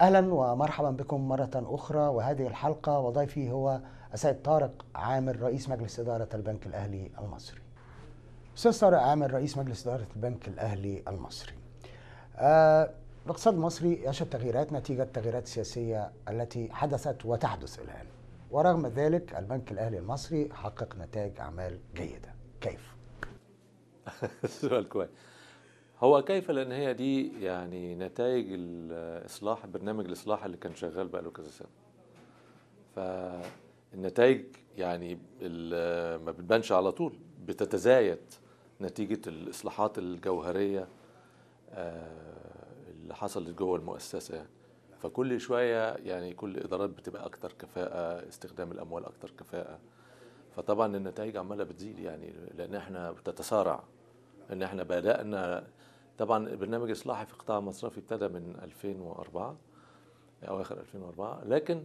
أهلا ومرحبا بكم مرة أخرى وهذه الحلقة وضيفي هو السيد طارق عامر رئيس مجلس إدارة البنك الأهلي المصري. أستاذ طارق عامر رئيس مجلس إدارة البنك الأهلي المصري. آه الاقتصاد المصري يشهد تغييرات نتيجة التغييرات السياسيه التي حدثت وتحدث الآن. ورغم ذلك البنك الأهلي المصري حقق نتائج أعمال جيدة. كيف؟ سؤال كويس. هو كيف لأن هي دي يعني نتائج الإصلاح برنامج الإصلاح اللي كان شغال بقاله كذا سنة. فالنتائج يعني ما بتبانش على طول بتتزايد نتيجة الإصلاحات الجوهرية اللي حصلت جوه المؤسسة يعني. فكل شوية يعني كل الادارات بتبقى أكتر كفاءة استخدام الأموال أكتر كفاءة. فطبعا النتائج عمالة بتزيد يعني لأن إحنا بتتسارع. إن إحنا بدأنا طبعا برنامج إصلاحي في القطاع المصرفي ابتدى من 2004 اواخر 2004 لكن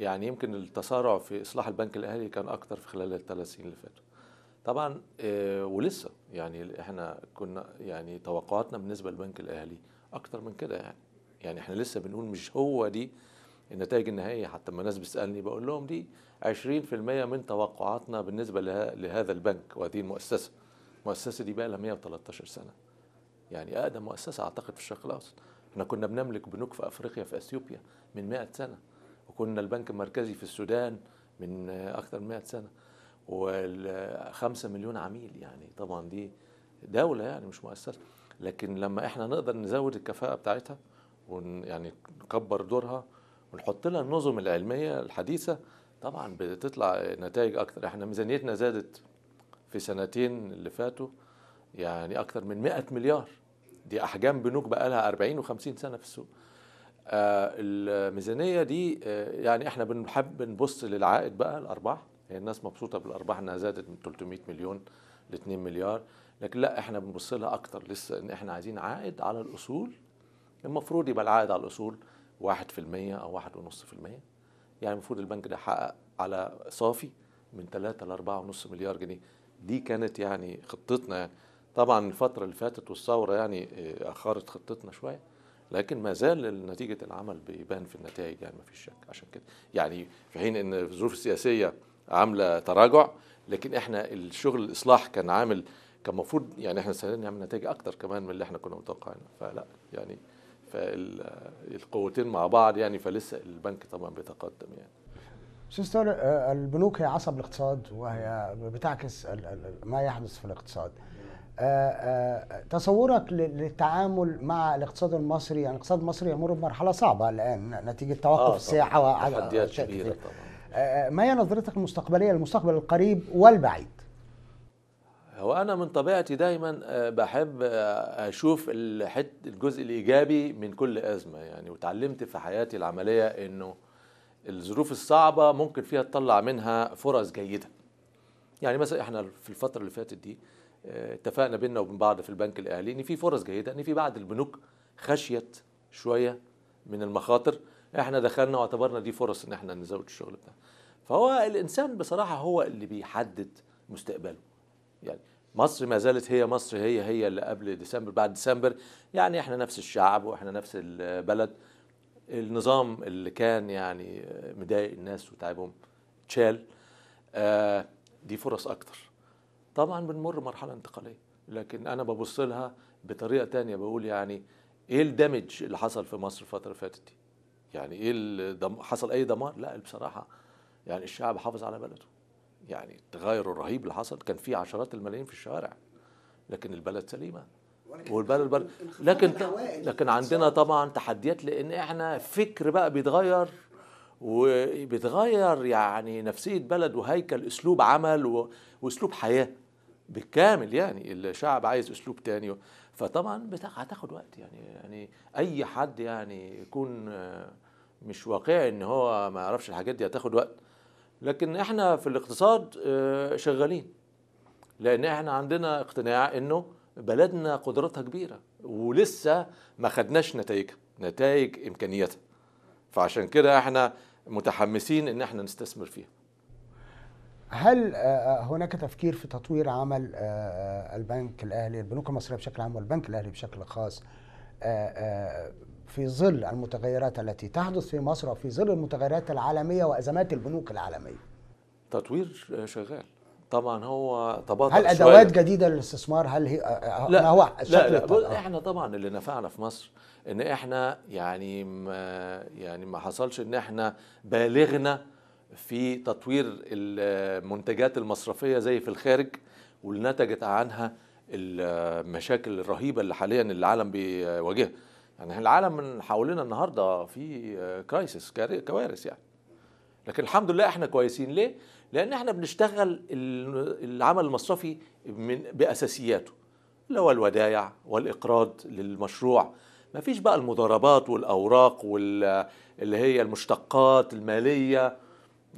يعني يمكن التسارع في إصلاح البنك الأهلي كان أكتر في خلال الثلاث سنين اللي فاتوا. طبعا ولسه يعني إحنا كنا يعني توقعاتنا بالنسبة للبنك الأهلي أكتر من كده يعني. يعني إحنا لسه بنقول مش هو دي النتائج النهائية حتى لما الناس بتسألني بقول لهم دي 20% من توقعاتنا بالنسبة لهذا البنك وهذه المؤسسة. المؤسسة دي بقى لها 113 سنة. يعني اقدم مؤسسة أعتقد في الشرق الأوسط. إحنا كنا بنملك بنوك في أفريقيا في إثيوبيا من 100 سنة وكنا البنك المركزي في السودان من أكثر من 100 سنة و5 مليون عميل يعني. طبعا دي دولة يعني مش مؤسسة. لكن لما إحنا نقدر نزود الكفاءة بتاعتها ويعني نكبر دورها ونحط لها النظم العلمية الحديثة طبعا بتطلع نتائج أكتر. إحنا ميزانيتنا زادت في سنتين اللي فاتوا يعني أكتر من 100 مليار. دي أحجام بنوك بقى لها 40 و50 سنة في السوق. آه الميزانية دي آه يعني إحنا بنحب نبص للعائد بقى الأرباح. هي الناس مبسوطة بالأرباح إنها زادت من 300 مليون ل 2 مليار. لكن لا إحنا بنبص لها أكتر لسه إن إحنا عايزين عائد على الأصول. المفروض يبقى العائد على الأصول 1% أو 1.5% يعني المفروض البنك ده يحقق على صافي من 3 ل 4.5 مليار جنيه. دي كانت يعني خطتنا يعني. طبعا الفترة اللي فاتت والثورة يعني أخرت خطتنا شوية لكن ما زال نتيجة العمل بيبان في النتائج يعني ما فيش شك. عشان كده يعني في حين إن الظروف السياسية عاملة تراجع لكن إحنا الشغل الإصلاح كان عامل كان المفروض يعني إحنا سهلين نعمل نتائج أكتر كمان من اللي إحنا كنا متوقعينها فلا يعني فالقوتين مع بعض يعني فلسه البنك طبعا بيتقدم يعني. أستاذ طارق البنوك هي عصب الاقتصاد وهي بتعكس ما يحدث في الاقتصاد. تصورك للتعامل مع الاقتصاد المصري يعني الاقتصاد المصري يمر بمرحلة صعبة الآن نتيجة توقف آه السياحه وعدد تحديات كبيرة طبعا. ما هي نظرتك المستقبلية للمستقبل القريب والبعيد؟ هو أنا من طبيعتي دايما بحب أشوف الجزء الإيجابي من كل أزمة يعني وتعلمت في حياتي العملية إنه الظروف الصعبة ممكن فيها تطلع منها فرص جيدة. يعني مثلا إحنا في الفترة اللي فاتت دي اتفقنا بيننا وبين بعض في البنك الأهلي إن في فرص جيدة إن في بعض البنوك خشيت شوية من المخاطر. إحنا دخلنا واعتبرنا دي فرص إن إحنا نزود الشغل بتاعنا. فهو الإنسان بصراحة هو اللي بيحدد مستقبله. يعني مصر ما زالت هي مصر هي هي اللي قبل ديسمبر بعد ديسمبر. يعني إحنا نفس الشعب وإحنا نفس البلد. النظام اللي كان يعني مضايق الناس وتعبهم اتشال. آه دي فرص أكتر. طبعا بنمر مرحلة انتقالية لكن أنا ببص لها بطريقة تانية بقول يعني إيه الدمج اللي حصل في مصر الفترة اللي فاتت دي؟ يعني إيه الدم... حصل أي دمار؟ لا بصراحة يعني الشعب حافظ على بلده. يعني التغير الرهيب اللي حصل كان في عشرات الملايين في الشوارع لكن البلد سليمة. والبلد البلد لكن لكن عندنا طبعا تحديات لأن إحنا فكر بقى بيتغير وبيتغير يعني نفسية بلد وهيكل أسلوب عمل وأسلوب حياة. بالكامل يعني الشعب عايز أسلوب تاني. فطبعا هتاخد وقت يعني يعني أي حد يعني يكون مش واقعي إن هو ما يعرفش الحاجات دي هتاخد وقت. لكن إحنا في الاقتصاد شغالين. لأن إحنا عندنا اقتناع إنه بلدنا قدرتها كبيرة ولسه ما خدناش نتائجها نتائج إمكانياتها. فعشان كده إحنا متحمسين إن إحنا نستثمر فيها. هل هناك تفكير في تطوير عمل البنك الأهلي البنوك المصرية بشكل عام والبنك الأهلي بشكل خاص في ظل المتغيرات التي تحدث في مصر وفي ظل المتغيرات العالمية وأزمات البنوك العالمية تطوير شغال طبعا هو تباطأ هل شوية. أدوات جديدة للاستثمار هل هي آه، لا هو لا, لا آه. إحنا طبعا اللي نفعنا في مصر إن إحنا يعني ما يعني ما حصلش إن إحنا بالغنا في تطوير المنتجات المصرفية زي في الخارج واللي نتجت عنها المشاكل الرهيبة اللي حاليا العالم بيواجهها. يعني العالم من حوالينا النهارده في كرايسيس كوارث يعني. لكن الحمد لله إحنا كويسين. ليه؟ لأن إحنا بنشتغل ال- العمل المصرفي من بأساسياته. اللي هو الودايع والإقراض للمشروع. ما فيش بقى المضاربات والأوراق وال اللي هي المشتقات المالية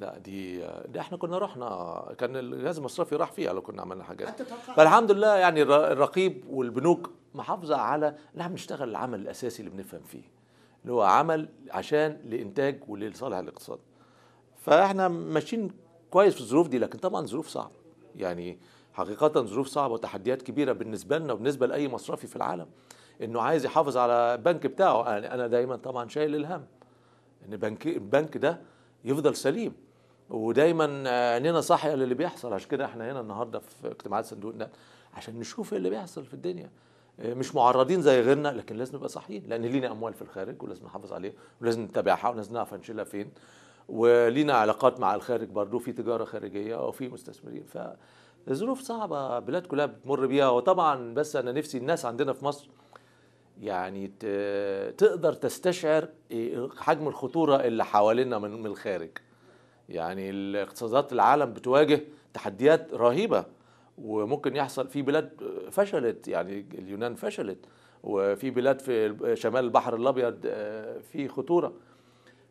لا دي دي إحنا كنا رحنا كان الجهاز المصرفي راح فيها لو كنا عملنا حاجات. فالحمد لله يعني الر- الرقيب والبنوك محافظة على ان إحنا بنشتغل العمل الأساسي اللي بنفهم فيه اللي هو عمل عشان لإنتاج ولصالح الاقتصاد. فاحنا ماشيين كويس في الظروف دي لكن طبعا ظروف صعبة. يعني حقيقة ظروف صعبة وتحديات كبيرة بالنسبة لنا وبالنسبة لأي مصرفي في العالم إنه عايز يحافظ على البنك بتاعه. يعني أنا دايما طبعا شايل الهم إن بنك البنك ده يفضل سليم. ودايما عينينا صاحية للي بيحصل عشان كده إحنا هنا النهاردة في اجتماعات صندوق النقد عشان نشوف إيه اللي بيحصل في الدنيا. مش معرضين زي غيرنا لكن لازم نبقى صاحيين لأن لينا أموال في الخارج ولازم نحافظ عليها ولازم نتابعها ولازم نعرف هنشيلها فين. ولينا علاقات مع الخارج برضو في تجارة خارجية وفي مستثمرين. فظروف صعبة البلاد كلها بتمر بيها. وطبعا بس أنا نفسي الناس عندنا في مصر يعني تقدر تستشعر إيه حجم الخطورة اللي حوالينا من الخارج. يعني الاقتصادات العالم بتواجه تحديات رهيبة وممكن يحصل في بلاد فشلت يعني اليونان فشلت وفي بلاد في شمال البحر الأبيض آه، في خطورة.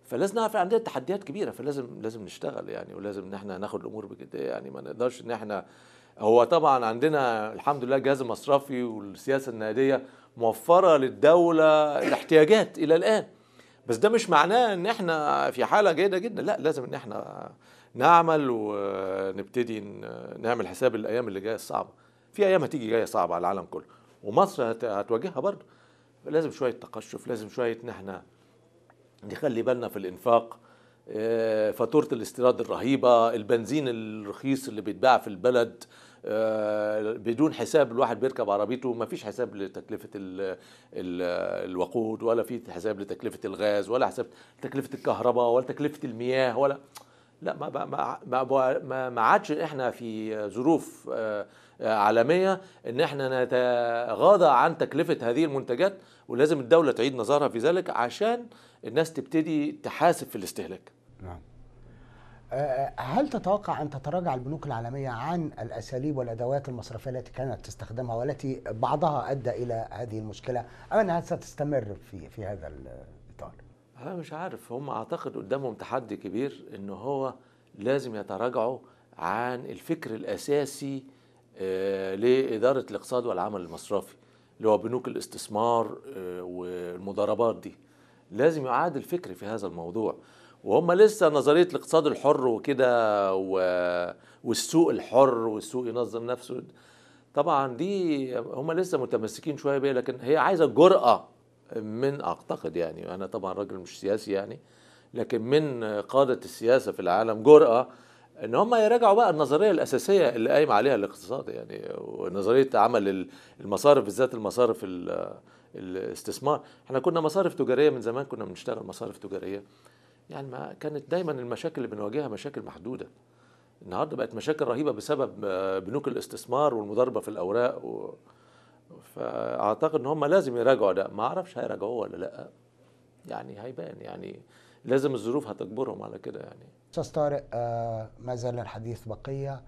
فلازم نعرف عندنا تحديات كبيرة فلازم لازم نشتغل يعني ولازم إن إحنا ناخد الأمور بجديه يعني ما نقدرش إن إحنا هو طبعا عندنا الحمد لله الجهاز المصرفي والسياسة النقديه موفرة للدولة الاحتياجات إلى الآن. بس ده مش معناه إن إحنا في حالة جيدة جدا. لا لازم إن إحنا نعمل ونبتدي نعمل حساب الأيام اللي جاية الصعبة. في أيام هتيجي جاية صعبة على العالم كله. ومصر هت- هتواجهها برضه. لازم شوية تقشف لازم شوية إن إحنا نخلي بالنا في الإنفاق. آه، فاتورة الاستيراد الرهيبة البنزين الرخيص اللي بيتباع في البلد. بدون حساب الواحد بيركب عربيته ما فيش حساب ال الوقود ولا في حساب لتكلفة الغاز ولا حساب تكلفة الكهرباء ولا تكلفة المياه ولا لا ما ما ما ما, عادش إحنا في ظروف آه، آه، عالمية إن إحنا نتغاضى عن تكلفة هذه المنتجات ولازم الدولة تعيد نظرها في ذلك عشان الناس تبتدي تحاسب في الاستهلاك. آه، هل تتوقع أن تتراجع البنوك العالمية عن الأساليب والأدوات المصرفية التي كانت تستخدمها والتي بعضها أدى إلى هذه المشكلة أم أنها ستستمر في في هذا الإطار؟ أنا مش عارف. هم أعتقد قدامهم تحدي كبير إن هو لازم يتراجعوا عن الفكر الأساسي آه، لإدارة الاقتصاد والعمل المصرفي اللي هو بنوك الاستثمار آه، والمضاربات دي. لازم يعاد الفكر في هذا الموضوع. وهم لسه نظرية الاقتصاد الحر وكده و- والسوق الحر والسوق ينظم نفسه. طبعا دي هم لسه متمسكين شوية بيها لكن هي عايزة جرأة من أعتقد يعني. أنا طبعا راجل مش سياسي يعني لكن من قادة السياسة في العالم جرأة إن هم يراجعوا بقى النظرية الأساسية اللي قايم عليها الاقتصاد يعني. ونظرية عمل المصارف بالذات المصارف ال- الاستثمار. إحنا كنا مصارف تجارية من زمان كنا بنشتغل مصارف تجارية. يعني ما كانت دايما المشاكل اللي بنواجهها مشاكل محدودة. النهارده بقت مشاكل رهيبة بسبب آه، بنوك الاستثمار والمضاربة في الأوراق و... فأعتقد إن هم لازم يراجعوا ده. ما أعرفش هيراجعوه ولا لأ. يعني هيبان. يعني لازم الظروف هتجبرهم على كده يعني. أستاذ طارق آه، ما زال الحديث بقية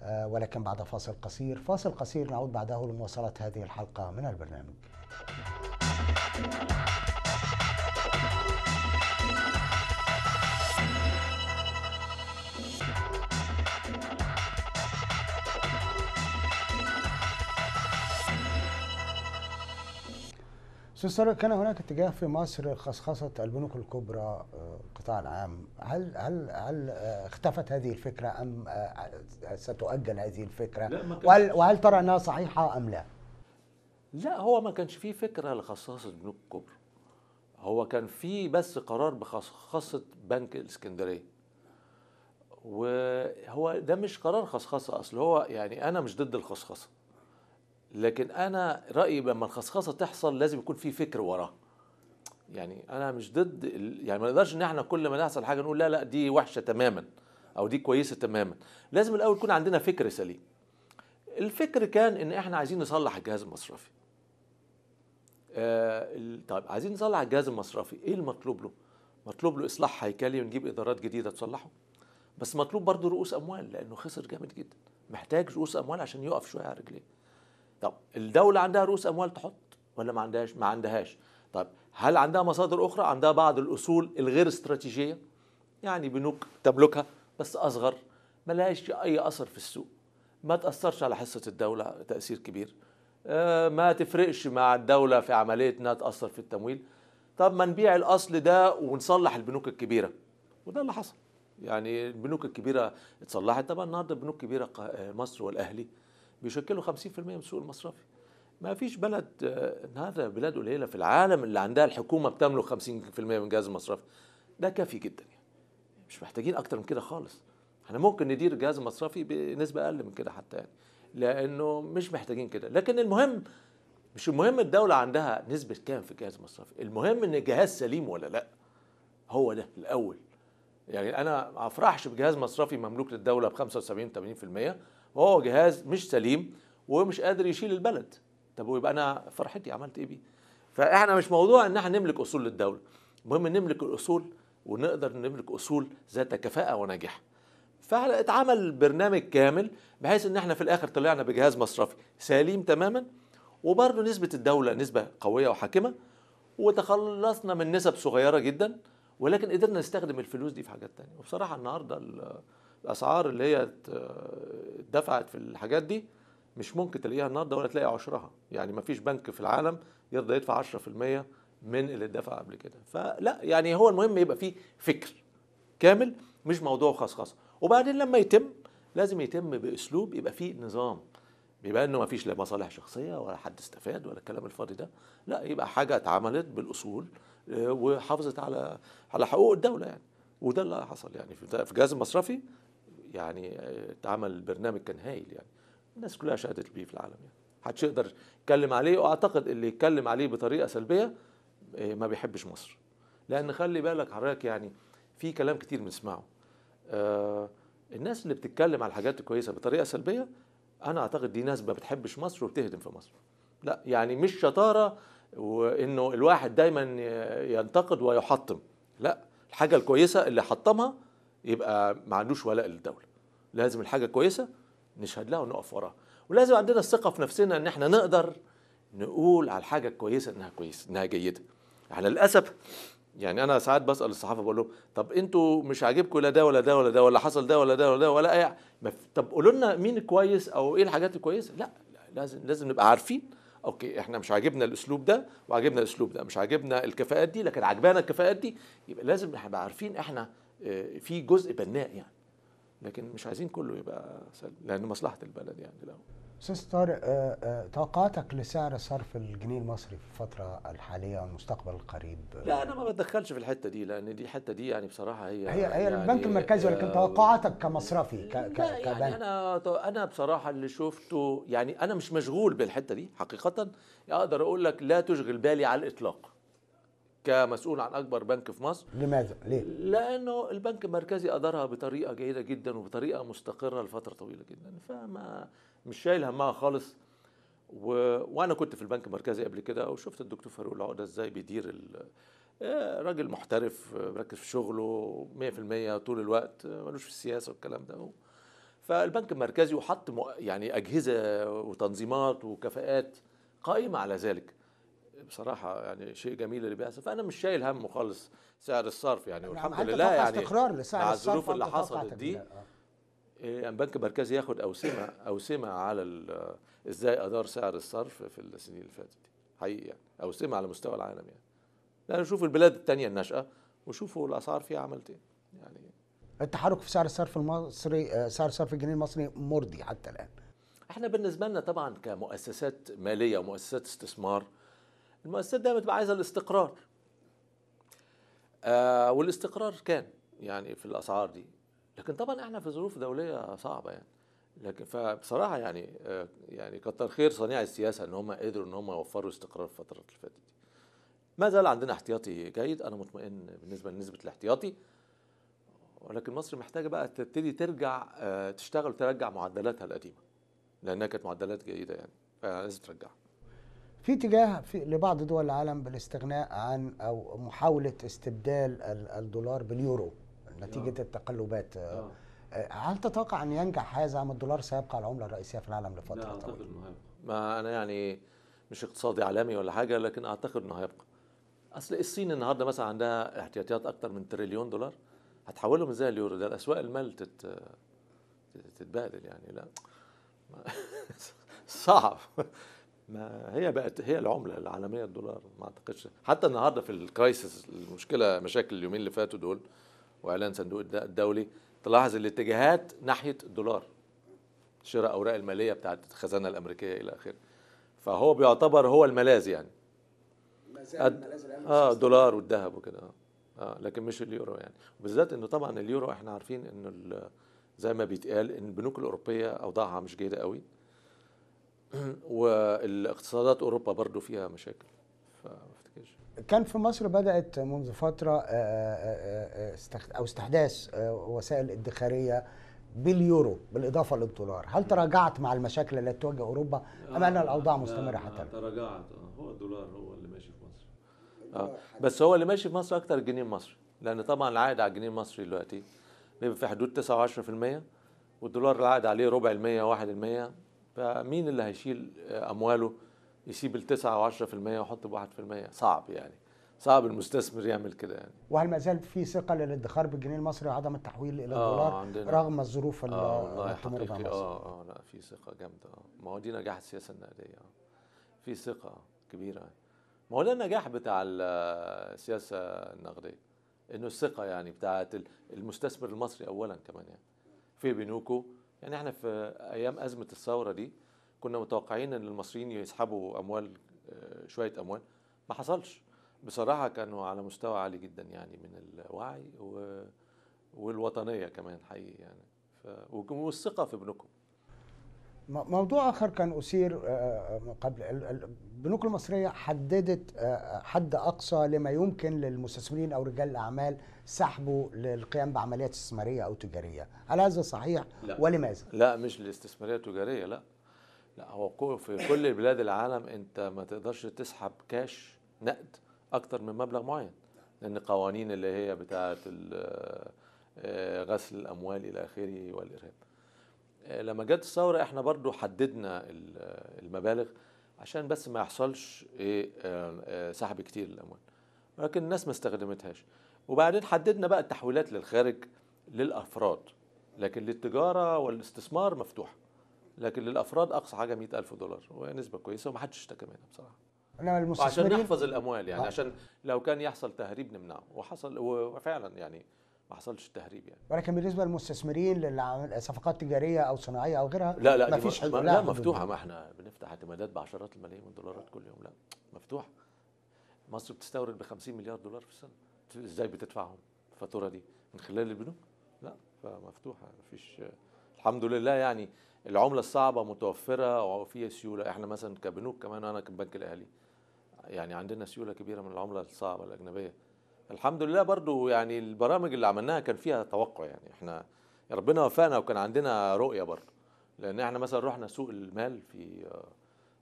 آه، ولكن بعد فاصل قصير. فاصل قصير نعود بعده لمواصلة هذه الحلقة من البرنامج. طارق كان هناك اتجاه في مصر خصخصه البنوك الكبرى آه، القطاع العام. هل هل هل آه، اختفت هذه الفكرة أم آه، ستؤجل هذه الفكرة؟ لا، ما كانش- وهل وهل ترى أنها صحيحة أم لا؟ لا هو ما كانش فيه فكرة لخصاص البنوك الكبرى. هو كان في بس قرار بخصخصه بنك الإسكندرية. وهو ده مش قرار خصخصة أصل. هو يعني أنا مش ضد الخصخصة. لكن أنا رأيي لما الخصخصة تحصل لازم يكون في فكر وراه. يعني أنا مش ضد يعني ما نقدرش إن إحنا كل ما نحصل حاجة نقول لا لا دي وحشة تماما أو دي كويسة تماما. لازم الأول يكون عندنا فكر سليم. الفكر كان إن إحنا عايزين نصلح الجهاز المصرفي. آه طيب عايزين نصلح الجهاز المصرفي. إيه المطلوب له؟ مطلوب له إصلاح هيكلي ونجيب إدارات جديدة تصلحه. بس مطلوب برضه رؤوس أموال لأنه خسر جامد جدا. محتاج رؤوس أموال عشان يقف شوية على رجليه. طب الدولة عندها رؤوس أموال تحط ولا ما عندهاش؟ ما عندهاش. طب هل عندها مصادر أخرى؟ عندها بعض الأصول الغير استراتيجية؟ يعني بنوك تملكها بس أصغر ما لهاش أي أثر في السوق. ما تأثرش على حصة الدولة تأثير كبير. آه، ما تفرقش مع الدولة في عملية إنها تأثر في التمويل. طب ما نبيع الأصل ده ونصلح البنوك الكبيرة. وده اللي حصل. يعني البنوك الكبيرة اتصلحت. طبعا النهارده البنوك الكبيرة ق- آه، مصر والأهلي بيشكلوا 50% من السوق المصرفي. ما فيش بلد آه، هذا بلاد قليلة في العالم اللي عندها الحكومة بتملك 50% من الجهاز المصرفي ده كافي جدا يعني. مش محتاجين أكتر من كده خالص. إحنا ممكن ندير الجهاز المصرفي بنسبة أقل من كده حتى يعني لأنه مش محتاجين كده. لكن المهم مش المهم الدولة عندها نسبة كام في الجهاز المصرفي المهم إن الجهاز سليم ولا لأ. هو ده الأول. يعني أنا ما أفرحش بجهاز مصرفي مملوك للدولة ب 75 80% وهو جهاز مش سليم ومش قادر يشيل البلد. طب ويبقى أنا فرحتي عملت إيه بيه؟ فإحنا مش موضوع إن إحنا نملك أصول للدولة. المهم نملك الأصول ونقدر نملك أصول ذات كفاءة ونجاح. فاتعمل برنامج كامل بحيث إن إحنا في الآخر طلعنا بجهاز مصرفي سليم تماما وبرضه نسبة الدولة نسبة قوية وحاكمة وتخلصنا من نسب صغيرة جدا ولكن قدرنا نستخدم الفلوس دي في حاجات تانية. وبصراحة النهارده ال- الأسعار اللي هي ت- اتدفعت في الحاجات دي مش ممكن تلاقيها النهارده ولا تلاقي عشرها. يعني ما فيش بنك في العالم يرضى يدفع 10% من اللي اتدفع قبل كده. فلا يعني هو المهم يبقى فيه فكر كامل مش موضوع خصخصة. وبعدين لما يتم لازم يتم بأسلوب يبقى فيه نظام. بيبقى إنه ما فيش لا مصالح شخصية ولا حد استفاد ولا الكلام الفاضي ده. لا يبقى حاجة اتعملت بالأصول آه، وحافظت على على حقوق الدولة يعني. وده اللي حصل يعني في الجهاز المصرفي يعني آه، اتعمل برنامج كان هايل يعني. الناس كلها شهدت بيه في العالم يعني. محدش يقدر يتكلم عليه واعتقد اللي يتكلم عليه بطريقة سلبية آه، ما بيحبش مصر. لأن خلي بالك حضرتك يعني في كلام كتير بنسمعه. آه الناس اللي بتتكلم على الحاجات الكويسة بطريقة سلبية أنا أعتقد دي ناس ما بتحبش مصر وبتهدم في مصر. لا يعني مش شطارة وإنه الواحد دايما ينتقد ويحطم. لا الحاجة الكويسة اللي حطمها يبقى ما عندوش ولاء للدولة. لازم الحاجة كويسة نشهد لها ونقف وراها. ولازم عندنا الثقة في نفسنا إن إحنا نقدر نقول على الحاجة الكويسه إنها كويسه إنها جيدة. إحنا للاسف يعني أنا ساعات بسأل الصحافة بقول لهم طب أنتوا مش عاجبكم لا ده ولا ده ولا ده ولا حصل ده ولا ده ولا ده ولا أي طب قولوا لنا مين الكويس أو إيه الحاجات الكويسة؟ لا لا، لازم لازم نبقى عارفين. أوكي إحنا مش عاجبنا الأسلوب ده وعاجبنا الأسلوب ده مش عاجبنا الكفاءات دي لكن عجبانا الكفاءات دي يبقى لازم نبقى عارفين إحنا في جزء بناء يعني. لكن مش عايزين كله يبقى سلبي لأن مصلحة البلد يعني الأول أستاذ طارق آه، آه، توقعاتك لسعر صرف الجنيه المصري في الفترة الحالية والمستقبل القريب؟ لا أنا ما بتدخلش في الحتة دي لأن دي الحته دي يعني بصراحة هي هي هي يعني البنك المركزي ولكن آه، توقعاتك كمصرفي ك ك يعني كبنك. أنا أنا بصراحة اللي شفته يعني أنا مش مشغول بالحتة دي حقيقة. أقدر أقول لك لا تشغل بالي على الإطلاق. كمسؤول عن أكبر بنك في مصر لماذا؟ ليه؟ لأنه البنك المركزي أدارها بطريقة جيدة جدا وبطريقة مستقرة لفترة طويلة جدا فما مش شايل همها خالص و... وأنا كنت في البنك المركزي قبل كده وشفت الدكتور فاروق العقدة إزاي بيدير ال... آه، راجل محترف مركز في شغله 100% طول الوقت ملوش في السياسة والكلام ده فالبنك المركزي وحط يعني أجهزة وتنظيمات وكفاءات قائمة على ذلك بصراحة يعني شيء جميل اللي بيحصل. فأنا مش شايل همه خالص سعر الصرف يعني نعم، والحمد لله يعني استقرار لسعر مع الظروف اللي حصلت دي تبديل؟ آه. إيه، البنك المركزي ياخد أوسمة أوسمة على إزاي أدار سعر الصرف في السنين اللي فاتت دي؟ حقيقي يعني أوسمة على مستوى العالم يعني. لأن شوفوا البلاد التانية الناشئة وشوفوا الأسعار فيها عملت إيه. يعني التحرك في سعر الصرف المصري آه، سعر صرف الجنيه المصري مرضي حتى الآن. إحنا بالنسبة لنا طبعا كمؤسسات مالية ومؤسسات استثمار المؤسسات دايما بتبقى عايزة الاستقرار. آه والاستقرار كان يعني في الأسعار دي. لكن طبعا إحنا في ظروف دولية صعبة يعني. لكن فبصراحة يعني آه يعني كتر خير صنيع السياسة إن هم قدروا إن هم يوفروا استقرار الفترة اللي فاتت دي. ما زال عندنا احتياطي جيد. أنا مطمئن بالنسبة لنسبة الاحتياطي. ولكن مصر محتاجة بقى تبتدي ترجع آه تشتغل ترجع معدلاتها القديمة. لأنها كانت معدلات جيدة يعني. فلازم ترجعها في اتجاه في لبعض دول العالم بالاستغناء عن أو محاولة استبدال ال- الدولار باليورو نتيجة آه. التقلبات آه، آه. هل تتوقع أن ينجح هذا ام الدولار سيبقى العملة الرئيسية في العالم لفترة لا أعتقد طويلة؟ إنه هيبقى ما أنا يعني مش اقتصادي عالمي ولا حاجة لكن أعتقد إنه هيبقى أصل الصين النهارده مثلا عندها احتياطيات أكتر من تريليون دولار هتحولهم إزاي اليورو ده الأسواق المال تت تتبهدل يعني لا صعب ما هي بقت هي العملة العالمية الدولار ما أعتقدش. حتى النهارده في الكرايسيس المشكلة مشاكل اليومين اللي فاتوا دول وإعلان صندوق الد- الدولي تلاحظ الاتجاهات ناحية الدولار شراء أوراق المالية بتاعت الخزانة الأمريكية إلى آخره. فهو بيعتبر هو الملاذ يعني. آه الدولار والذهب وكده. آه آه لكن مش اليورو يعني. وبالذات إنه طبعا اليورو إحنا عارفين إنه ال- زي ما بيتقال إن البنوك الأوروبية أوضاعها مش جيدة قوي. والاقتصادات أوروبا برضو فيها مشاكل فما افتكرش كان في مصر بدأت منذ فترة آه، آه، آه، أو استحداث وسائل ادخارية باليورو بالإضافة للدولار، هل تراجعت مع المشاكل التي تواجه أوروبا أم أن الأوضاع مستمرة حتى؟ تراجعت هو الدولار هو اللي ماشي في مصر آه. بس هو اللي ماشي في مصر أكتر الجنيه المصري لأن طبعا العائد على الجنيه المصري دلوقتي بيبقى في حدود 9 و10% والدولار العائد عليه ربع المية واحد المية فمين اللي هيشيل آه، أمواله؟ يسيب وعشرة في المية ويحط بواحد في المية. صعب يعني. صعب المستثمر يعمل كده يعني. وهل ما زال في ثقة للادخار بالجنيه المصري وعدم التحويل إلى آه، الدولار عندنا. رغم الظروف ال- آه والله حقيقي. مصر؟ آه آه لا في ثقة جامدة. آه ما هو دي نجاح السياسة النقدية. آه في ثقة كبيرة. ما هو ده النجاح بتاع ال- السياسة النقدية. إنه الثقة يعني بتاعت ال- المستثمر المصري اولا كمان يعني. في بنوكه يعني إحنا في أيام أزمة الثورة دي كنا متوقعين إن المصريين يسحبوا أموال آه، شوية أموال. ما حصلش. بصراحة كانوا على مستوى عالي جدا يعني من الوعي و والوطنية كمان حقيقي يعني. ف... والثقة في بنوكهم م- موضوع آخر كان اثير آه، من قبل ال- ال- البنوك المصرية حددت آه، حد أقصى لما يمكن للمستثمرين أو رجال الأعمال سحبه للقيام بعمليات استثمارية أو تجارية، هل هذا صحيح؟ لا. ولماذا؟ لا مش الاستثمارية التجارية لا. لا هو في كل بلاد العالم أنت ما تقدرش تسحب كاش نقد أكتر من مبلغ معين. لأن قوانين اللي هي بتاعه آه، غسل الأموال إلى آخره والإرهاب. آه، لما جت الثورة إحنا برضو حددنا ال- المبالغ عشان بس ما يحصلش إيه آه، آه، سحب كتير للأموال. ولكن الناس ما استخدمتهاش. وبعدين حددنا بقى التحويلات للخارج للأفراد. لكن للتجارة والاستثمار مفتوحه لكن للأفراد أقصى حاجة 100000 دولار. وهي نسبه كويسة وما حدش اشتكى منها بصراحة. انما المستثمرين نحفظ الأموال يعني آه. عشان لو كان يحصل تهريب نمنعه. وحصل وفعلا يعني ما حصلش تهريب يعني. ولكن بالنسبة للمستثمرين للصفقات تجارية أو صناعية أو غيرها لا لا ما فيش ما حدود لا حدود. مفتوحة. ما إحنا بنفتح اعتمادات بعشرات الملايين من الدولارات كل يوم. لا مفتوحة. مصر بتستورد ب 50 مليار دولار في السنة. إزاي بتدفعهم الفاتورة دي؟ من خلال البنوك؟ لا فمفتوحة. مفيش الحمد لله يعني العملة الصعبة متوفرة وفيها سيولة. إحنا مثلا كبنوك كمان أنا كبنك الأهلي يعني عندنا سيولة كبيرة من العملة الصعبة الأجنبية. الحمد لله برضو يعني البرامج اللي عملناها كان فيها توقع يعني. إحنا ربنا وفقنا وكان عندنا رؤية برضو. لأن إحنا مثلا رحنا سوق المال في آه،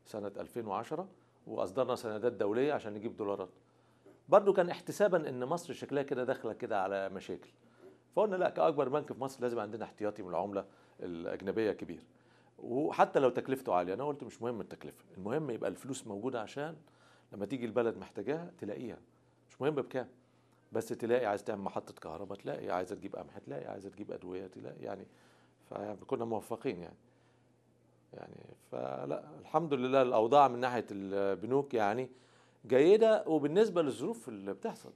سنة 2010 وأصدرنا سندات دولية عشان نجيب دولارات. برضو كان احتسابا إن مصر شكلها كده داخلة كده على مشاكل. فقلنا لا كأكبر بنك في مصر لازم عندنا احتياطي من العملة الأجنبية كبير. وحتى لو تكلفته عالية. أنا قلت مش مهم التكلفة. المهم يبقى الفلوس موجودة عشان لما تيجي البلد محتاجاها تلاقيها. مش مهم بكام. بس تلاقي عايز تعمل محطة كهرباء تلاقي عايزة تجيب قمح تلاقي عايزة تجيب أدوية تلاقي يعني فكنا موفقين يعني. يعني فلا الحمد لله الأوضاع من ناحية البنوك يعني جيدة وبالنسبة للظروف اللي بتحصل.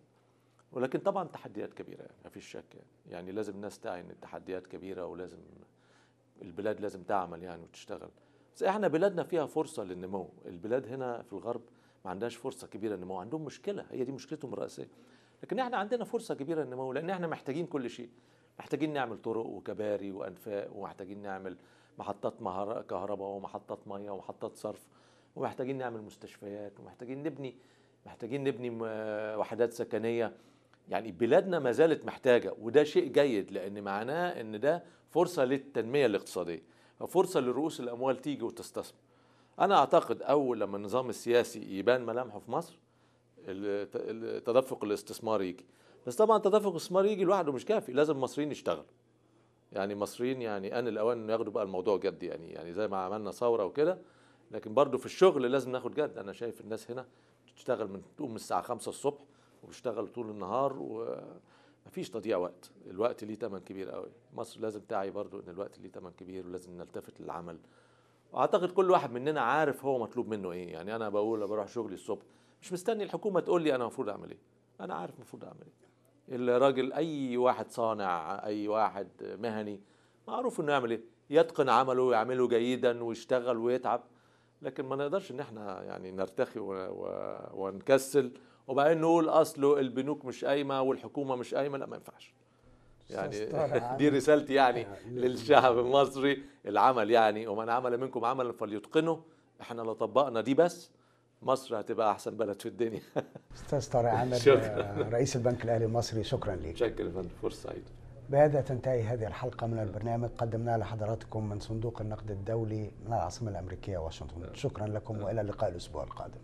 ولكن طبعا تحديات كبيرة يعني ما فيش شك يعني. يعني لازم الناس تعي إن التحديات كبيرة ولازم البلاد لازم تعمل يعني وتشتغل. بس إحنا بلادنا فيها فرصة للنمو. البلاد هنا في الغرب ما عندهاش فرصة كبيرة للنمو عندهم مشكلة هي دي مشكلتهم الرئيسية. لكن إحنا عندنا فرصة كبيرة للنمو لأن إحنا محتاجين كل شيء. محتاجين نعمل طرق وكباري وأنفاق ومحتاجين نعمل محطات كهرباء ومحطات ميه ومحطات صرف ومحتاجين نعمل مستشفيات ومحتاجين نبني محتاجين نبني وحدات سكنية. يعني بلادنا ما زالت محتاجة وده شيء جيد لأن معناه إن ده فرصة للتنمية الاقتصادية. فرصة لرؤوس الأموال تيجي وتستثمر. أنا أعتقد أول لما النظام السياسي يبان ملامحه في مصر التدفق الاستثماري يجي. بس طبعا التدفق الاستثماري يجي لوحده مش كافي لازم المصريين يشتغلوا. يعني المصريين يعني آن الأوان إنه ياخدوا بقى الموضوع جد يعني يعني زي ما عملنا ثورة وكده. لكن برضو في الشغل لازم ناخد جد. أنا شايف الناس هنا بتشتغل من تقوم من الساعة 5 الصبح وبيشتغل طول النهار ومفيش تضييع وقت. الوقت ليه ثمن كبير قوي مصر لازم تعي برضو إن الوقت ليه ثمن كبير ولازم نلتفت للعمل. واعتقد كل واحد مننا عارف هو مطلوب منه إيه. يعني أنا بقول بروح شغلي الصبح مش مستني الحكومة تقول لي أنا المفروض أعمل إيه. أنا عارف المفروض أعمل إيه. الراجل أي واحد صانع أي واحد مهني معروف إنه يعمل إيه. يتقن عمله ويعمله جيدا ويشتغل ويتعب. لكن ما نقدرش إن إحنا يعني نرتخي و... و... ونكسل وبعدين نقول أصله البنوك مش قايمة والحكومة مش قايمة. لا ما ينفعش. يعني. دي رسالتي يعني آه، للشعب المصري. العمل يعني ومن عمل منكم عملا فليتقنه. إحنا لو طبقنا دي بس. مصر هتبقى أحسن بلد في الدنيا. أستاذ طارق عامر. آه، رئيس البنك الأهلي المصري شكرا لك. شكرا يا فندم فرصة سعيده بهذا تنتهي هذه الحلقة من البرنامج. قدمناها لحضراتكم من صندوق النقد الدولي من العاصمة الأمريكية واشنطن. شكرا لكم وإلى اللقاء الأسبوع القادم.